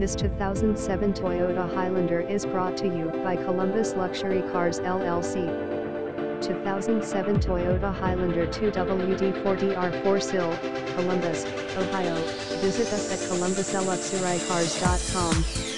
This 2007 Toyota Highlander is brought to you by Columbus Luxury Cars LLC. 2007 Toyota Highlander 2WD-4DR4 Cyl, Columbus, Ohio. Visit us at columbusluxurycars.com.